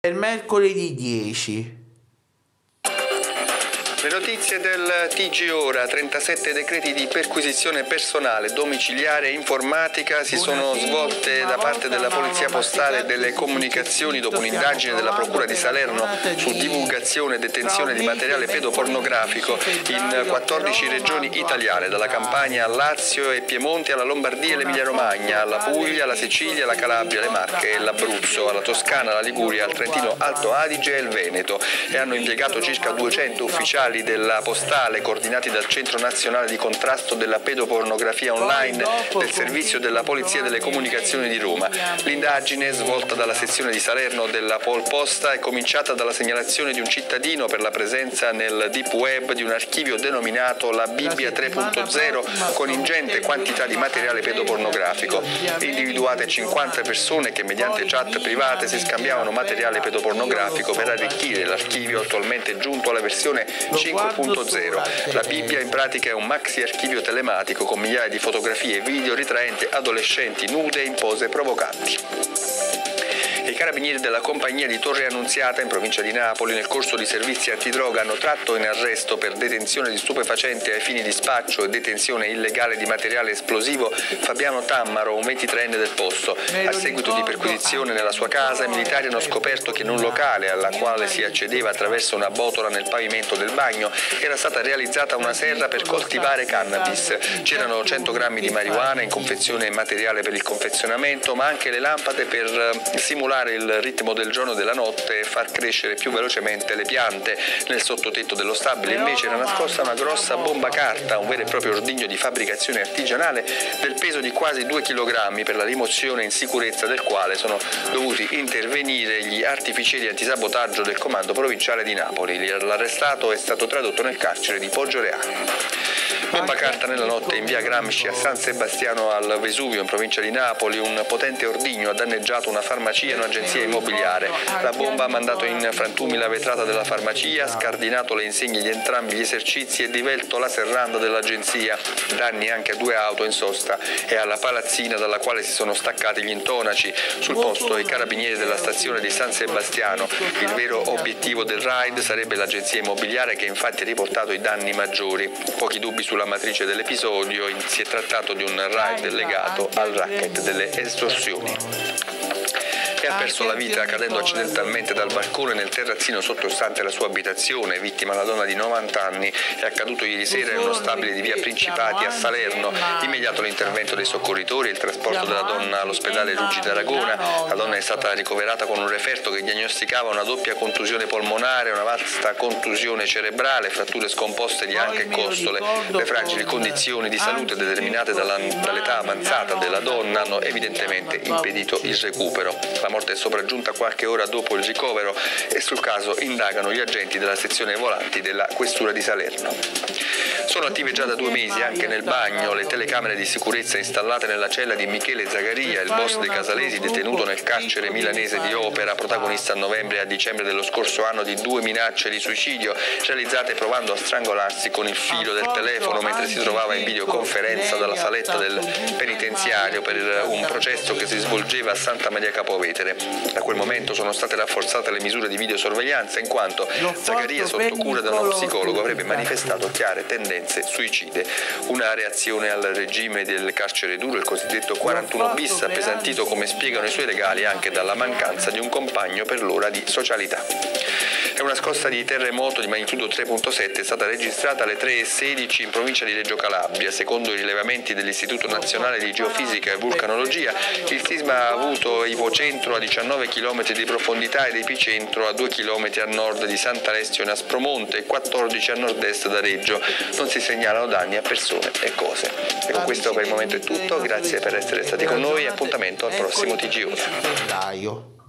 per mercoledì 10. Le notizie del TG Ora, 37 decreti di perquisizione personale, domiciliare e informatica si sono svolte da parte della Polizia Postale e delle Comunicazioni dopo un'indagine della Procura di Salerno su divulgazione e detenzione di materiale pedopornografico in 14 regioni italiane, dalla Campania al Lazio e Piemonte alla Lombardia e l'Emilia Romagna, alla Puglia, alla Sicilia, alla Calabria, le Marche e l'Abruzzo, alla Toscana, alla Liguria, al Trentino Alto Adige e il Veneto e hanno impiegato circa 200 ufficiali ufficiali della Postale coordinati dal Centro Nazionale di Contrasto della Pedopornografia Online del Servizio della Polizia delle Comunicazioni di Roma. L'indagine, svolta dalla sezione di Salerno della Pol Posta, è cominciata dalla segnalazione di un cittadino per la presenza nel deep web di un archivio denominato la Bibbia 3.0 con ingente quantità di materiale pedopornografico. Individuate 50 persone che mediante chat private si scambiavano materiale pedopornografico per arricchire l'archivio attualmente giunto alla versione 5.0. La Bibbia in pratica è un maxi archivio telematico con migliaia di fotografie e video ritraenti adolescenti nude in pose provocanti. I carabinieri della compagnia di Torre Annunziata in provincia di Napoli nel corso di servizi antidroga hanno tratto in arresto per detenzione di stupefacenti ai fini di spaccio e detenzione illegale di materiale esplosivo Fabiano Tammaro, un 23enne del posto. A seguito di perquisizione nella sua casa i militari hanno scoperto che in un locale alla quale si accedeva attraverso una botola nel pavimento del bagno era stata realizzata una serra per coltivare cannabis. C'erano 100 grammi di marijuana in confezione e materiale per il confezionamento ma anche le lampade per eh, simulare modulare il ritmo del giorno e della notte e far crescere più velocemente le piante. Nel sottotetto dello stabile invece era nascosta una grossa bomba carta, un vero e proprio ordigno di fabbricazione artigianale del peso di quasi 2 kg per la rimozione in sicurezza del quale sono dovuti intervenire gli artificieri antisabotaggio del comando provinciale di Napoli. L'arrestato è stato tradotto nel carcere di Poggioreale. Bomba carta nella notte in via Gramsci a San Sebastiano al Vesuvio in provincia di Napoli un potente ordigno ha danneggiato una farmacia e un'agenzia immobiliare. La bomba ha mandato in frantumi la vetrata della farmacia, scardinato le insegne di entrambi gli esercizi e divelto la serranda dell'agenzia. Danni anche a due auto in sosta e alla palazzina dalla quale si sono staccati gli intonaci. Sul posto i carabinieri della stazione di San Sebastiano. Il vero obiettivo del raid sarebbe l'agenzia immobiliare che infatti ha riportato i danni maggiori. Pochi dubbi sulla matrice dell'episodio, si è trattato di un raid legato al racket delle estorsioni ha perso la vita cadendo accidentalmente dal balcone nel terrazzino sottostante la sua abitazione, vittima una donna di 90 anni, è accaduto ieri sera in uno stabile di via Principati a Salerno. Immediato l'intervento dei soccorritori e il trasporto della donna all'ospedale Ruggi d'Aragona. La donna è stata ricoverata con un referto che diagnosticava una doppia contusione polmonare, una vasta contusione cerebrale, fratture scomposte di anche e costole. Le fragili condizioni di salute determinate dall'età avanzata della donna hanno evidentemente impedito il recupero. La morte è sopraggiunta qualche ora dopo il ricovero e sul caso indagano gli agenti della sezione volanti della Questura di Salerno. Sono attive già da due mesi anche nel bagno le telecamere di sicurezza installate nella cella di Michele Zagaria, il boss dei Casalesi detenuto nel carcere milanese di Opera, protagonista a novembre e a dicembre dello scorso anno di due minacce di suicidio realizzate provando a strangolarsi con il filo del telefono mentre si trovava in videoconferenza dalla saletta del penitenziario per un processo che si svolgeva a Santa Maria Capovete commettere. Da quel momento sono state rafforzate le misure di videosorveglianza in quanto Zaccaria sotto cura da uno psicologo avrebbe manifestato chiare tendenze suicide. Una reazione al regime del carcere duro, il cosiddetto 41 bis, appesantito come spiegano i suoi legali anche dalla mancanza di un compagno per l'ora di socialità. È una scossa di terremoto di magnitudo 3.7 è stata registrata alle 3.16 in provincia di Reggio Calabria. Secondo i rilevamenti dell'Istituto Nazionale di Geofisica e Vulcanologia, il sisma ha avuto ipocentro a 19 km di profondità ed epicentro a 2 km a nord di Sant'Alessio in Aspromonte e 14 a nord-est da Reggio. Non si segnalano danni a persone e cose. E con questo per il momento è tutto, grazie per essere stati con noi e appuntamento al prossimo TG Ora.